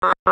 Thank